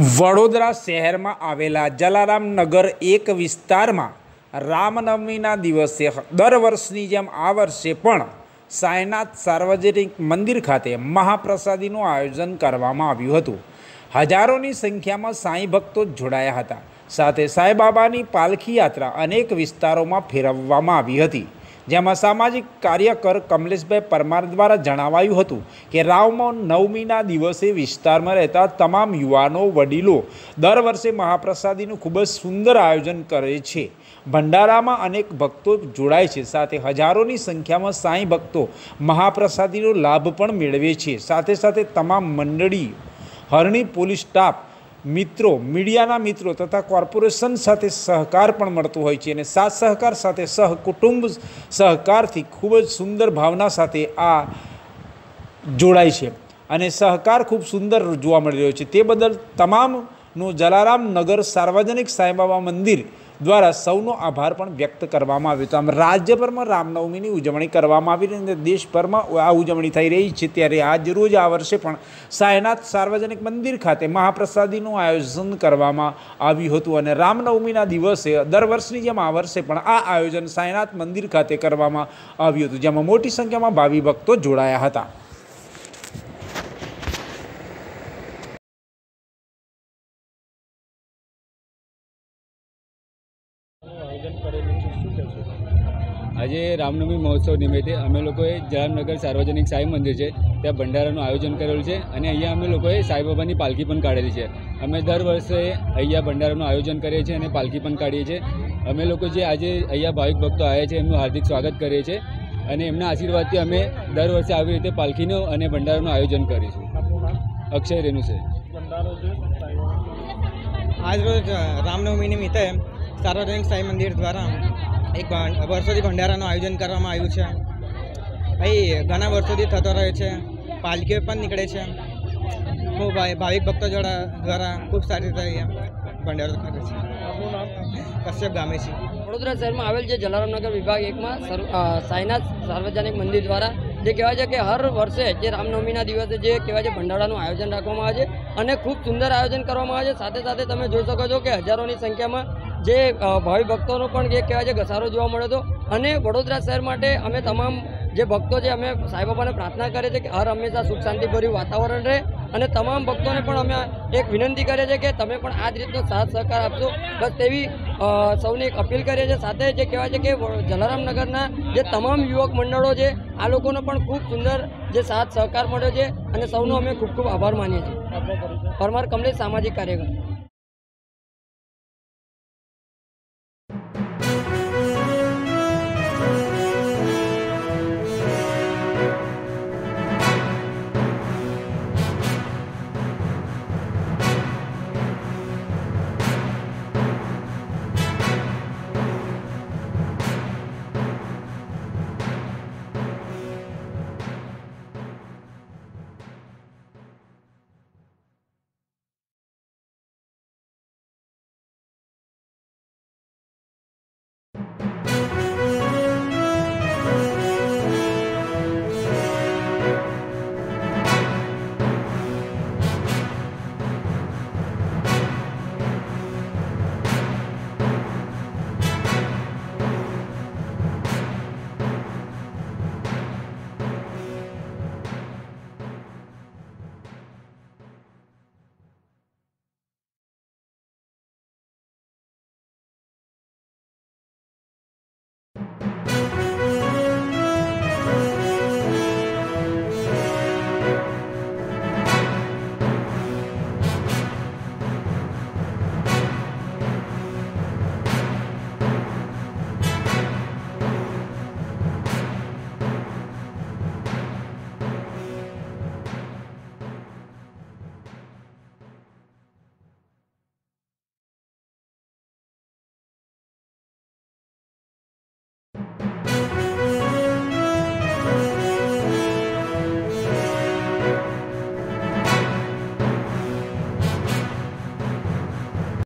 વડોદરા શહેરમાં આવેલા જલારામ નગર એક વિસ્તારમાં રામનવમીના દિવસે દર વર્ષની જેમ આ વર્ષે પણ સાંઈનાથ સાર્વજનિક મંદિર ખાતે મહાપ્રસાદીનું આયોજન કરવામાં આવ્યું હતું. હજારોની સંખ્યામાં સાંઈ ભક્તો જોડાયા હતા. સાથે સાંઈબાબાની પાલખી યાત્રા અનેક વિસ્તારોમાં ફેરવવામાં આવી હતી. જેમાં સામાજિક કાર્યકર કમલેશભાઈ પરમાર દ્વારા જણાવાયું હતું કે રામ નવમીના દિવસે વિસ્તારમાં રહેતા તમામ યુવાનો વડીલો દર વર્ષે મહાપ્રસાદીનું ખૂબ જ સુંદર આયોજન કરે છે. ભંડારામાં અનેક ભક્તો જોડાય છે, સાથે હજારોની સંખ્યામાં સાંઈ ભક્તો મહાપ્રસાદીનો લાભ પણ મેળવે છે. સાથે સાથે તમામ મંડળી, હરણી પોલીસ સ્ટાફ મિત્રો, મીડિયાના મિત્રો તથા કોર્પોરેશન સાથે સહકાર પણ મળતો હોય છે અને સાથ સહકાર સાથે સહકુટુંબ સહકારથી ખૂબ જ સુંદર ભાવના સાથે આ જોડાય છે અને સહકાર ખૂબ સુંદર જોવા મળી રહ્યો છે. તે બદલ તમામનું જલારામ નગર સાર્વજનિક સાંઈબાબા મંદિર દ્વારા સૌનો આભાર પણ વ્યક્ત કરવામાં આવ્યો હતો. આમ રાજ્યભરમાં રામનવમીની ઉજવણી કરવામાં આવી રહી અને દેશભરમાં આ ઉજવણી થઈ રહી છે ત્યારે આજ રોજ આ વર્ષે પણ સાયનાથ સાર્વજનિક મંદિર ખાતે મહાપ્રસાદીનું આયોજન કરવામાં આવ્યું હતું અને રામનવમીના દિવસે દર વર્ષની જેમ આ વર્ષે પણ આ આયોજન સાયનાથ મંદિર ખાતે કરવામાં આવ્યું હતું, જેમાં મોટી સંખ્યામાં ભાવિ ભક્તો જોડાયા હતા. આજે રામનવમી મહોત્સવ નિમિત્તે અમે લોકોએ જલામનગર સાર્વજનિક સાંઈ મંદિર છે ત્યાં ભંડારાનું આયોજન કરેલું છે અને અહીંયા અમે લોકોએ સાંઈબાબાની પાલખી પણ કાઢેલી છે. અમે દર વર્ષે અહીંયા ભંડારાનું આયોજન કરીએ છીએ અને પાલખી પણ કાઢીએ છીએ. અમે લોકો જે આજે અહીંયા ભાવિક ભક્તો આવ્યા છે એમનું હાર્દિક સ્વાગત કરીએ છીએ અને એમના આશીર્વાદથી અમે દર વર્ષે આવી રીતે પાલખીનું અને ભંડારાનું આયોજન કરીશું. અક્ષય રેનુ છે. આજરોજ રામનવમી નિમિત્તે સાર્વજનિક સાંઈ મંદિર દ્વારા એક વર્ષોથી ભંડારાનું આયોજન કરવામાં આવ્યું છે. અહીં ઘણા વર્ષોથી થતો રહે છે. પાલકીઓ પણ નીકળે છે. ખૂબ ભાઈ- ભાવિક ભક્તો દ્વારા ખૂબ સારી રીતે ભંડારો કરે છે. કશ્યપ ગામે છે વડોદરા શહેરમાં આવેલ છે જલારામનગર વિભાગ એકમાં સાંઈનાથ સાર્વજનિક મંદિર દ્વારા જે કહેવાય છે કે હર વર્ષે જે રામનવમીના દિવસે જે કહેવાય છે ભંડારાનું આયોજન રાખવામાં આવે છે અને ખૂબ સુંદર આયોજન કરવામાં આવે છે. સાથે સાથે તમે જોઈ શકો છો કે હજારોની સંખ્યામાં જે ભાવિ ભક્તોનો પણ જે કહેવાય છે, ઘસારો જોવા મળ્યો હતો અને વડોદરા શહેર માટે અમે તમામ જે ભક્તો છે, અમે સાંઈબાબાને પ્રાર્થના કરીએ છીએ કે હર હંમેશા સુખ શાંતિભર્યું વાતાવરણ રહે. અને તમામ ભક્તોને પણ અમે એક વિનંતી કરીએ છીએ કે તમે પણ આ જ રીતનો સાથ સહકાર આપશો. બસ તેવી સૌને એક અપીલ કરીએ છીએ. સાથે જે કહેવાય છે કે જલારામ નગરના જે તમામ યુવક મંડળો છે, આ લોકોનો પણ ખૂબ સુંદર જે સાથ સહકાર મળ્યો છે. અને સૌનો અમે ખૂબ ખૂબ આભાર માનીએ છીએ. પરમાર કમલેશ સામાજિક કાર્યકર